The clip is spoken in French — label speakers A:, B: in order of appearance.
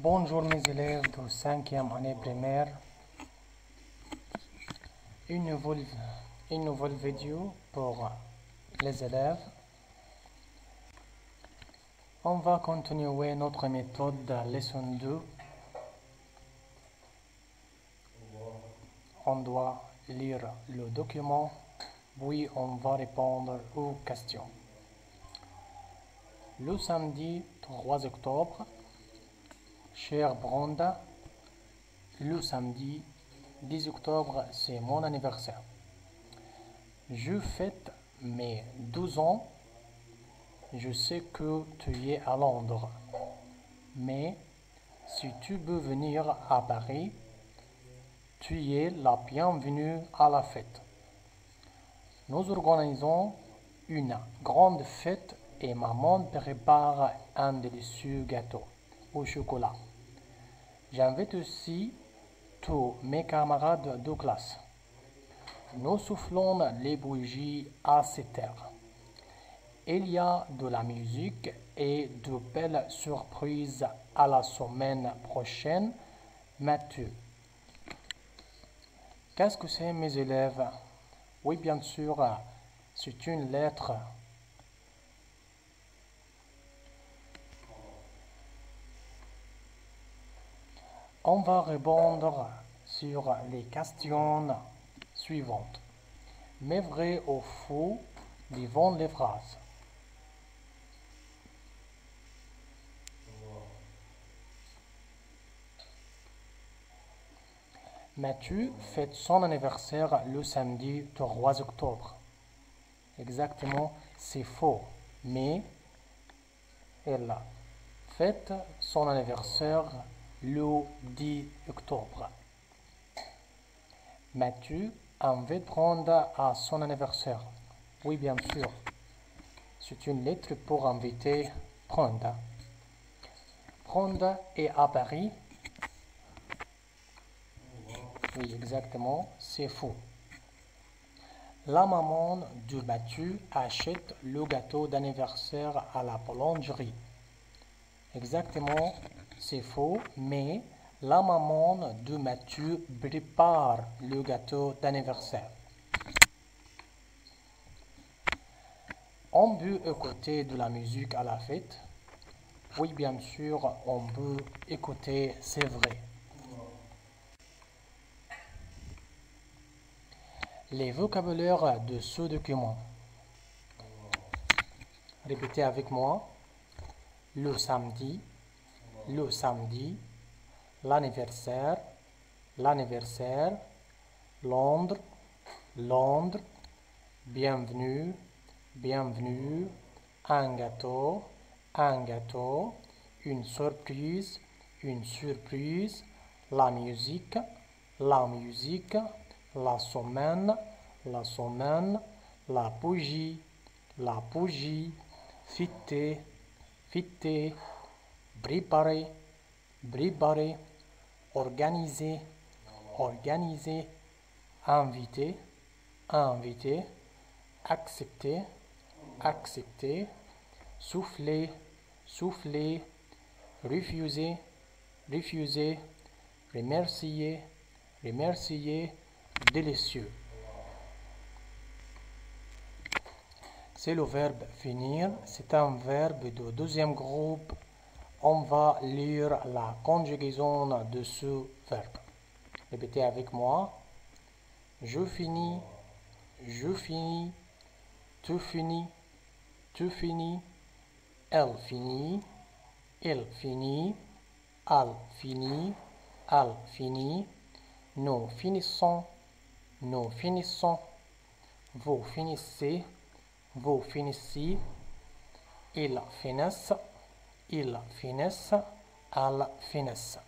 A: Bonjour mes élèves de 5e année primaire. Une nouvelle, vidéo pour les élèves. On va continuer notre méthode de leçon 2. On doit lire le document, puis on va répondre aux questions. Le samedi 3 octobre, chère Brenda, le samedi 10 octobre, c'est mon anniversaire. Je fête mes 12 ans. Je sais que tu es à Londres. Mais si tu veux venir à Paris, tu es la bienvenue à la fête. Nous organisons une grande fête et maman prépare un délicieux gâteau au chocolat. J'invite aussi tous mes camarades de classe. Nous soufflons les bougies à cette heure. Il y a de la musique et de belles surprises à la semaine prochaine. Mathieu. Qu'est-ce que c'est mes élèves? Oui, bien sûr, c'est une lettre. On va répondre sur les questions suivantes. Mais vrai ou faux devant les phrases. Mathieu fête son anniversaire le samedi 3 octobre. Exactement, c'est faux. Mais elle fête son anniversaire le 10 octobre. Mathieu invite Brenda à son anniversaire. Oui, bien sûr. C'est une lettre pour inviter Brenda. Brenda est à Paris. Oui, exactement, c'est faux. La maman de Mathieu achète le gâteau d'anniversaire à la boulangerie. Exactement, c'est faux, mais la maman de Mathieu prépare le gâteau d'anniversaire. On peut écouter de la musique à la fête. Oui, bien sûr, on peut écouter, c'est vrai. Les vocabulaires de ce document. Répétez avec moi. Le samedi, le samedi, l'anniversaire, l'anniversaire, Londres, Londres, bienvenue, bienvenue, un gâteau, un gâteau, une surprise, une surprise, la musique, la musique, la semaine, la semaine, la bougie, la bougie, fêter, fêter, préparer, préparer, organiser, organiser, inviter, inviter, accepter, accepter, souffler, souffler, refuser, refuser, remercier, remercier, délicieux. C'est le verbe finir. C'est un verbe de deuxième groupe. On va lire la conjugaison de ce verbe. Répétez avec moi. Je finis, je finis, tu finis, tu finis, elle finit, il finit, elle finit, elle finit, nous finissons, nous finissons, vous finissez, vous finissez, ils finissent, ils finissent, elles finissent.